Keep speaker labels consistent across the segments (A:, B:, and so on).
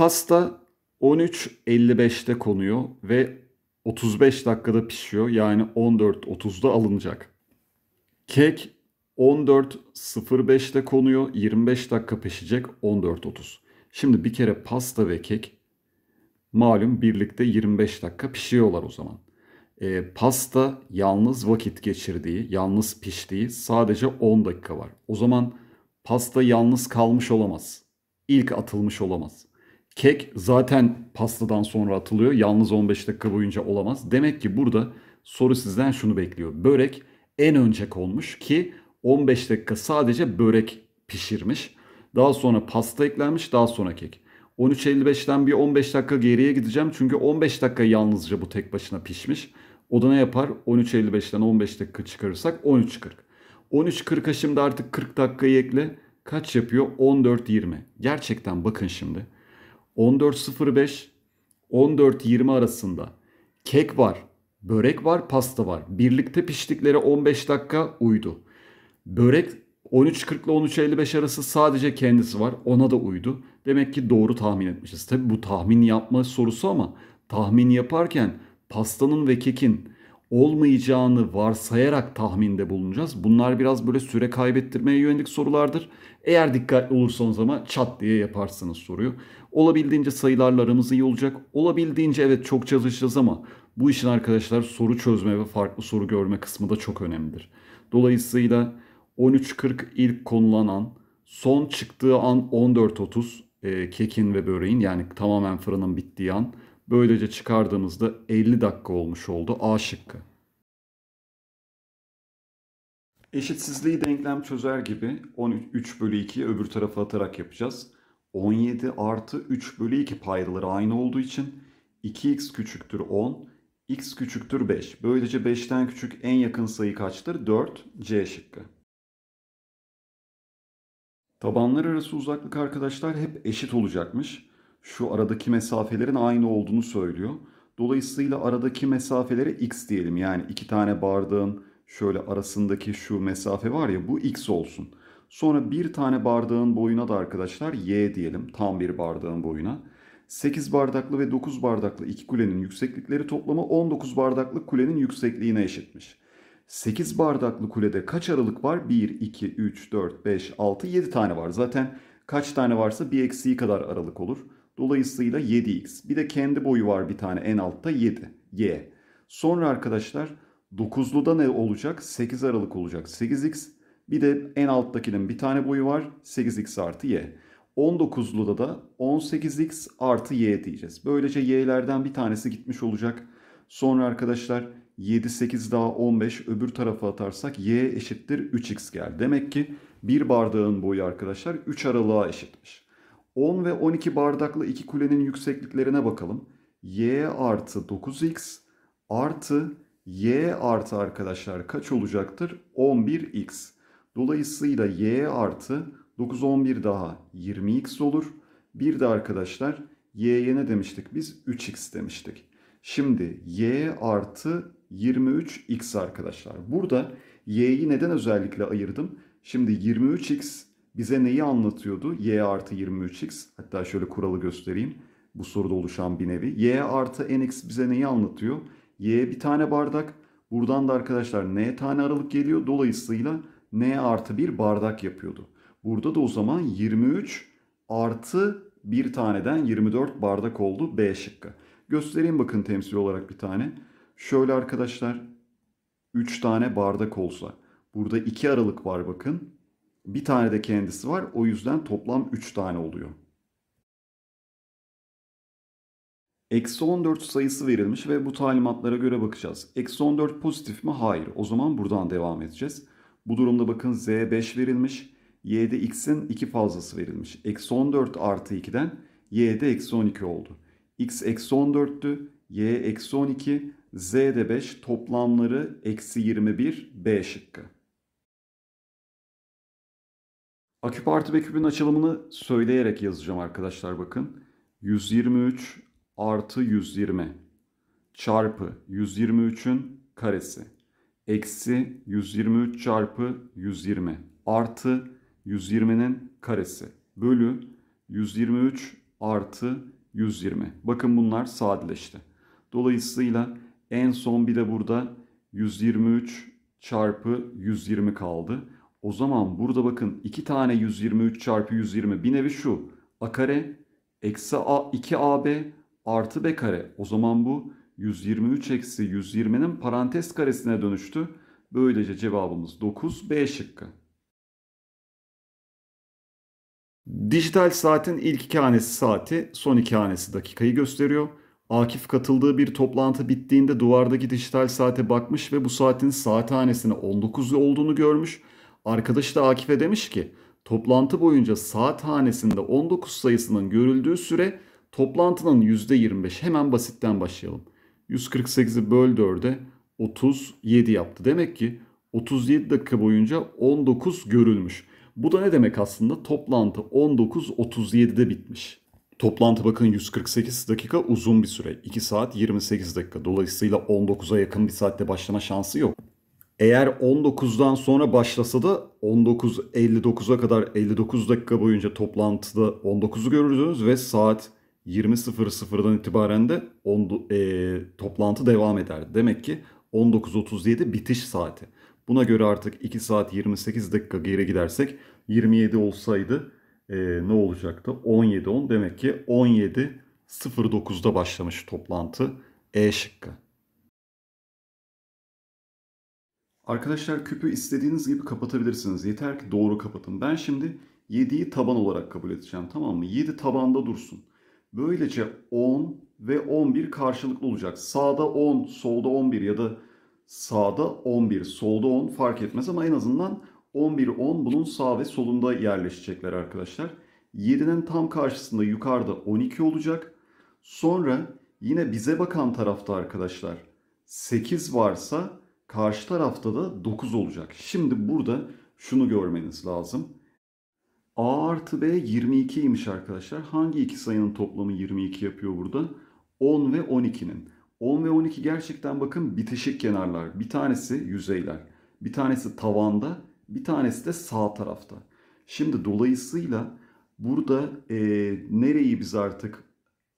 A: Pasta 13.55'te konuyor ve 35 dakikada pişiyor. Yani 14.30'da alınacak. Kek 14.05'te konuyor. 25 dakika pişecek 14.30. Şimdi bir kere pasta ve kek malum birlikte 25 dakika pişiyorlar o zaman. E, pasta yalnız vakit geçirdiği, yalnız piştiği sadece 10 dakika var. O zaman pasta yalnız kalmış olamaz. İlk atılmış olamaz. Kek zaten pastadan sonra atılıyor. Yalnız 15 dakika boyunca olamaz. Demek ki burada soru sizden şunu bekliyor. Börek en önce konmuş ki 15 dakika sadece börek pişirmiş. Daha sonra pasta eklenmiş, daha sonra kek. 13.55'ten bir 15 dakika geriye gideceğim. Çünkü 15 dakika yalnızca bu tek başına pişmiş. O da ne yapar? 13.55'ten 15 dakika çıkarırsak 13.40. 13.40'a şimdi artık 40 dakikayı ekle. Kaç yapıyor? 14.20. Gerçekten bakın şimdi. 14.05 14.20 arasında kek var, börek var, pasta var. Birlikte piştikleri 15 dakika uydu. Börek 13.40 ile 13.55 arası sadece kendisi var. Ona da uydu. Demek ki doğru tahmin etmişiz. Tabi bu tahmin yapma sorusu ama tahmin yaparken pastanın ve kekin olmayacağını varsayarak tahminde bulunacağız. Bunlar biraz böyle süre kaybettirmeye yönelik sorulardır. Eğer dikkatli olursanız ama çat diye yaparsınız soruyu. Olabildiğince sayılarla aramız iyi olacak. Olabildiğince evet çok çalışacağız ama bu işin arkadaşlar soru çözme ve farklı soru görme kısmı da çok önemlidir. Dolayısıyla 13.40 ilk konulan an, son çıktığı an 14.30 e, kekin ve böreğin yani tamamen fırının bittiği an. Böylece çıkardığımızda 50 dakika olmuş oldu A şıkkı. Eşitsizliği denklem çözer gibi 13 bölü 2'yi öbür tarafa atarak yapacağız. 17 artı 3 bölü 2 paydaları aynı olduğu için 2x küçüktür 10, x küçüktür 5. Böylece 5'ten küçük en yakın sayı kaçtır? 4, C şıkkı. Tabanlar arası uzaklık arkadaşlar hep eşit olacakmış. Şu aradaki mesafelerin aynı olduğunu söylüyor. Dolayısıyla aradaki mesafelere x diyelim. Yani iki tane bardağın şöyle arasındaki şu mesafe var ya bu x olsun. Sonra bir tane bardağın boyuna da arkadaşlar y diyelim. Tam bir bardağın boyuna. 8 bardaklı ve 9 bardaklı iki kulenin yükseklikleri toplamı 19 bardaklı kulenin yüksekliğine eşitmiş. 8 bardaklı kulede kaç aralık var? 1, 2, 3, 4, 5, 6, 7 tane var. Zaten kaç tane varsa bir eksiği kadar aralık olur. Dolayısıyla 7x. Bir de kendi boyu var bir tane en altta 7. Y. Sonra arkadaşlar 9'luda ne olacak? 8 aralık olacak. 8x. Bir de en alttakinin bir tane boyu var. 8x artı y. 19'luda da 18x artı y diyeceğiz. Böylece y'lerden bir tanesi gitmiş olacak. Sonra arkadaşlar 7, 8 daha 15 öbür tarafa atarsak y eşittir 3x geldi. Demek ki bir bardağın boyu arkadaşlar 3 aralığa eşitmiş. 10 ve 12 bardaklı iki kulenin yüksekliklerine bakalım. y artı 9x artı y artı arkadaşlar kaç olacaktır? 11x. Dolayısıyla y artı 9 11 daha 20x olur. Bir de arkadaşlar y'ye ne demiştik biz? 3x demiştik. Şimdi y artı 23x arkadaşlar. Burada y'yi neden özellikle ayırdım? Şimdi 23x bize neyi anlatıyordu? y artı 23x. Hatta şöyle kuralı göstereyim. Bu soruda oluşan bir nevi. y artı nx bize neyi anlatıyor? y bir tane bardak. Buradan da arkadaşlar n tane aralık geliyor. Dolayısıyla n artı bir bardak yapıyordu. Burada da o zaman 23 artı bir taneden 24 bardak oldu B şıkkı. Göstereyim bakın temsil olarak bir tane. Şöyle arkadaşlar 3 tane bardak olsa. Burada 2 aralık var bakın. Bir tane de kendisi var. O yüzden toplam 3 tane oluyor. Eksi 14 sayısı verilmiş ve bu talimatlara göre bakacağız. Eksi 14 pozitif mi? Hayır. O zaman buradan devam edeceğiz. Bu durumda bakın Z5 verilmiş. Y'de x'in 2 fazlası verilmiş. Eksi 14 artı 2'den y'de eksi 12 oldu. x eksi 14'tü. y eksi 12. z'de 5. Toplamları eksi 21. B şıkkı. Aküp artı küpün açılımını söyleyerek yazacağım arkadaşlar bakın. 123 artı 120 çarpı 123'ün karesi eksi 123 çarpı 120 artı 120'nin karesi bölü 123 artı 120. Bakın bunlar sadeleşti. Dolayısıyla en son bir de burada 123 çarpı 120 kaldı. O zaman burada bakın iki tane 123 çarpı 120 bir nevi şu. A kare eksi A, 2AB artı B kare. O zaman bu 123 eksi 120'nin parantez karesine dönüştü. Böylece cevabımız 9 B şıkkı. Dijital saatin ilk iki hanesi saati, son iki hanesi dakikayı gösteriyor. Akif katıldığı bir toplantı bittiğinde duvardaki dijital saate bakmış ve bu saatin saat hanesine 19 olduğunu görmüş. Arkadaş da Akif'e demiş ki toplantı boyunca saat hanesinde 19 sayısının görüldüğü süre toplantının %25. Hemen basitten başlayalım. 148'i böl 4'e 37 yaptı. Demek ki 37 dakika boyunca 19 görülmüş. Bu da ne demek aslında? Toplantı 19.37'de bitmiş. Toplantı bakın 148 dakika uzun bir süre. 2 saat 28 dakika. Dolayısıyla 19'a yakın bir saatte başlama şansı yok. Eğer 19'dan sonra başlasa da 19.59'a kadar 59 dakika boyunca toplantıda 19'u görürdünüz ve saat 20.00'dan itibaren de on, e, toplantı devam ederdi. Demek ki 19.37 bitiş saati. Buna göre artık 2 saat 28 dakika geri gidersek 27 olsaydı e, ne olacaktı? 17.10 demek ki 17.09'da başlamış toplantı. E şıkkı. Arkadaşlar küpü istediğiniz gibi kapatabilirsiniz. Yeter ki doğru kapatın. Ben şimdi 7'yi taban olarak kabul edeceğim tamam mı? 7 tabanda dursun. Böylece 10 ve 11 karşılıklı olacak. Sağda 10, solda 11 ya da sağda 11, solda 10 fark etmez ama en azından 11, 10 bunun sağ ve solunda yerleşecekler arkadaşlar. 7'nin tam karşısında yukarıda 12 olacak. Sonra yine bize bakan tarafta arkadaşlar 8 varsa karşı tarafta da 9 olacak. Şimdi burada şunu görmeniz lazım. A artı B 22'ymiş arkadaşlar. Hangi iki sayının toplamı 22 yapıyor burada? 10 ve 12'nin. 10 ve 12 gerçekten bakın bitişik kenarlar. Bir tanesi yüzeyler. Bir tanesi tavanda. Bir tanesi de sağ tarafta. Şimdi dolayısıyla burada e, nereyi biz artık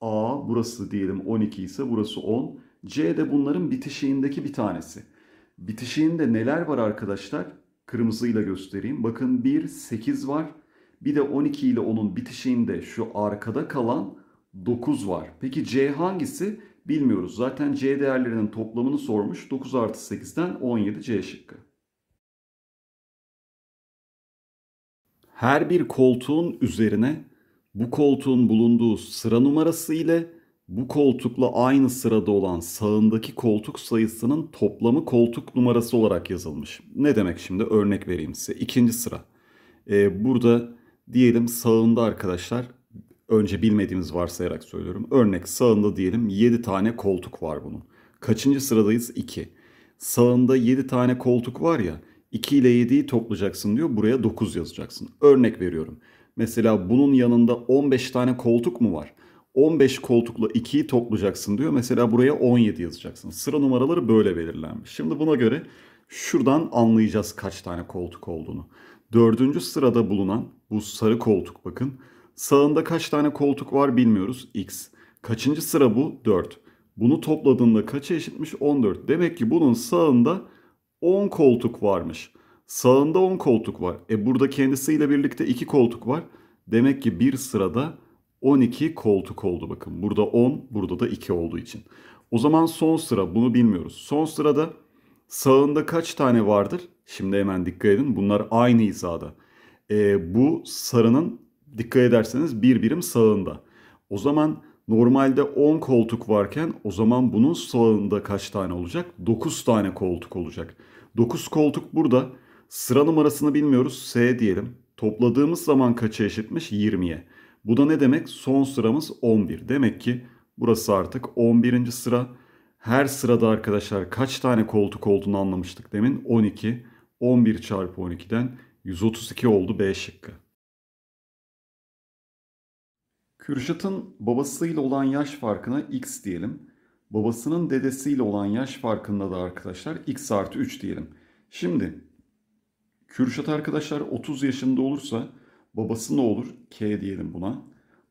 A: A burası diyelim 12 ise burası 10. C de bunların bitişiğindeki bir tanesi. Bitişiğinde neler var arkadaşlar? Kırmızıyla göstereyim. Bakın 1, 8 var. Bir de 12 ile onun bitişiğinde şu arkada kalan 9 var. Peki C hangisi? Bilmiyoruz. Zaten C değerlerinin toplamını sormuş. 9 artı 8'den 17 C şıkkı. Her bir koltuğun üzerine bu koltuğun bulunduğu sıra numarası ile bu koltukla aynı sırada olan sağındaki koltuk sayısının toplamı koltuk numarası olarak yazılmış. Ne demek şimdi? Örnek vereyim size. İkinci sıra. Ee, burada diyelim sağında arkadaşlar önce bilmediğimiz varsayarak söylüyorum. Örnek sağında diyelim 7 tane koltuk var bunun. Kaçıncı sıradayız? 2. Sağında 7 tane koltuk var ya 2 ile 7'yi toplayacaksın diyor. Buraya 9 yazacaksın. Örnek veriyorum. Mesela bunun yanında 15 tane koltuk mu var? 15 koltukla 2'yi toplayacaksın diyor. Mesela buraya 17 yazacaksın. Sıra numaraları böyle belirlenmiş. Şimdi buna göre şuradan anlayacağız kaç tane koltuk olduğunu. Dördüncü sırada bulunan bu sarı koltuk bakın. Sağında kaç tane koltuk var bilmiyoruz. X. Kaçıncı sıra bu? 4. Bunu topladığında kaça eşitmiş? 14. Demek ki bunun sağında 10 koltuk varmış. Sağında 10 koltuk var. E burada kendisiyle birlikte 2 koltuk var. Demek ki bir sırada 12 koltuk oldu bakın. Burada 10, burada da 2 olduğu için. O zaman son sıra bunu bilmiyoruz. Son sırada sağında kaç tane vardır? Şimdi hemen dikkat edin. Bunlar aynı hizada. E, bu sarının dikkat ederseniz bir birim sağında. O zaman normalde 10 koltuk varken o zaman bunun sağında kaç tane olacak? 9 tane koltuk olacak. 9 koltuk burada. Sıra numarasını bilmiyoruz. S diyelim. Topladığımız zaman kaça eşitmiş? 20'ye. Bu da ne demek? Son sıramız 11. Demek ki burası artık 11. sıra. Her sırada arkadaşlar kaç tane koltuk olduğunu anlamıştık demin. 12. 11 çarpı 12'den 132 oldu B şıkkı. Kürşat'ın babasıyla olan yaş farkına x diyelim. Babasının dedesiyle olan yaş farkında da arkadaşlar x artı 3 diyelim. Şimdi Kürşat arkadaşlar 30 yaşında olursa babası ne olur? K diyelim buna.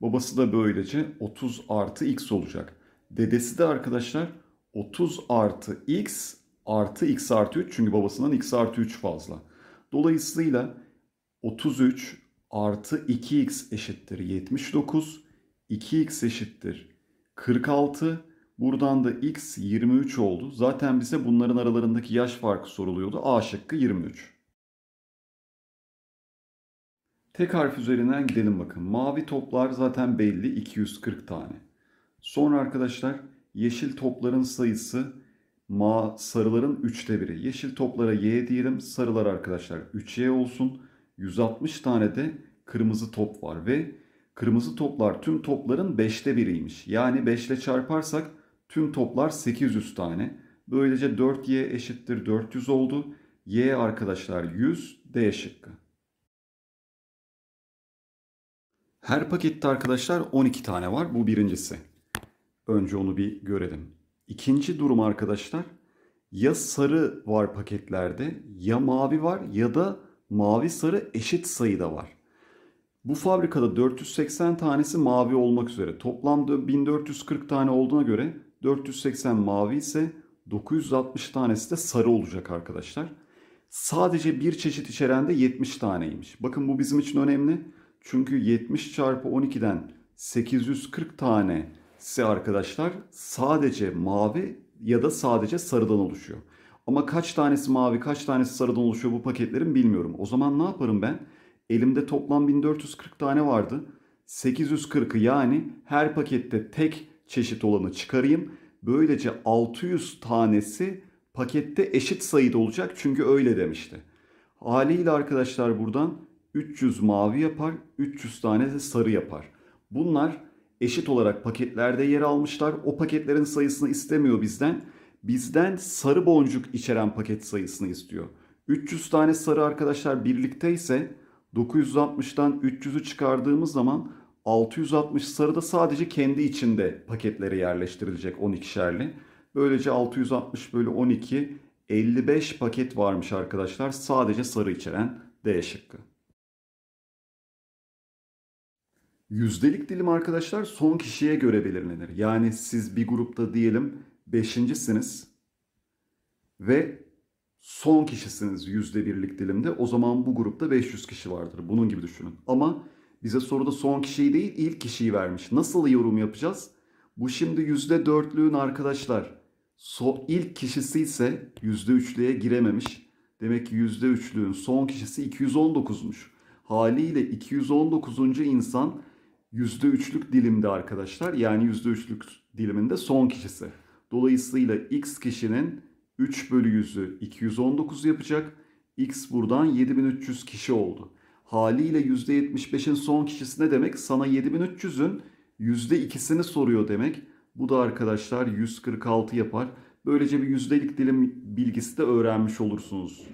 A: Babası da böylece 30 artı x olacak. Dedesi de arkadaşlar 30 artı x artı x artı 3 çünkü babasından x artı 3 fazla. Dolayısıyla 33 artı 2x eşittir 79. 2x eşittir 46. Buradan da x 23 oldu. Zaten bize bunların aralarındaki yaş farkı soruluyordu. A şıkkı 23. Tek harf üzerinden gidelim bakın. Mavi toplar zaten belli 240 tane. Sonra arkadaşlar yeşil topların sayısı ma sarıların 3'te biri. Yeşil toplara y diyelim. Sarılar arkadaşlar 3y olsun. 160 tane de kırmızı top var ve kırmızı toplar tüm topların 5'te biriymiş. Yani 5 ile çarparsak tüm toplar 800 tane. Böylece 4y eşittir 400 oldu. Y arkadaşlar 100 D şıkkı. Her pakette arkadaşlar 12 tane var. Bu birincisi. Önce onu bir görelim. İkinci durum arkadaşlar ya sarı var paketlerde ya mavi var ya da mavi sarı eşit sayıda var. Bu fabrikada 480 tanesi mavi olmak üzere. Toplamda 1440 tane olduğuna göre 480 mavi ise 960 tanesi de sarı olacak arkadaşlar. Sadece bir çeşit içeren de 70 taneymiş. Bakın bu bizim için önemli. Çünkü 70 çarpı 12'den 840 tanesi arkadaşlar sadece mavi ya da sadece sarıdan oluşuyor. Ama kaç tanesi mavi, kaç tanesi sarıdan oluşuyor bu paketlerin bilmiyorum. O zaman ne yaparım ben? Elimde toplam 1440 tane vardı. 840'ı yani her pakette tek çeşit olanı çıkarayım. Böylece 600 tanesi pakette eşit sayıda olacak çünkü öyle demişti. Haliyle arkadaşlar buradan 300 mavi yapar, 300 tane de sarı yapar. Bunlar eşit olarak paketlerde yer almışlar. O paketlerin sayısını istemiyor bizden. Bizden sarı boncuk içeren paket sayısını istiyor. 300 tane sarı arkadaşlar birlikte ise 960'tan 300'ü çıkardığımız zaman 660 sarı da sadece kendi içinde paketlere yerleştirilecek 12'şerli. Böylece 660 bölü 12 55 paket varmış arkadaşlar sadece sarı içeren D şıkkı. Yüzdelik dilim arkadaşlar son kişiye göre belirlenir. Yani siz bir grupta diyelim beşincisiniz ve son kişisiniz yüzde birlik dilimde. O zaman bu grupta 500 kişi vardır. Bunun gibi düşünün. Ama bize soruda son kişiyi değil ilk kişiyi vermiş. Nasıl yorum yapacağız? Bu şimdi yüzde dörtlüğün arkadaşlar so, ilk kişisi ise yüzde üçlüğe girememiş. Demek ki yüzde üçlüğün son kişisi 219'muş. Haliyle 219. insan yüzde üçlük dilimde arkadaşlar. Yani yüzde üçlük diliminde son kişisi. Dolayısıyla x kişinin 3 bölü 100'ü 219 yapacak. X buradan 7300 kişi oldu. Haliyle %75'in son kişisi ne demek? Sana 7300'ün %2'sini soruyor demek. Bu da arkadaşlar 146 yapar. Böylece bir yüzdelik dilim bilgisi de öğrenmiş olursunuz.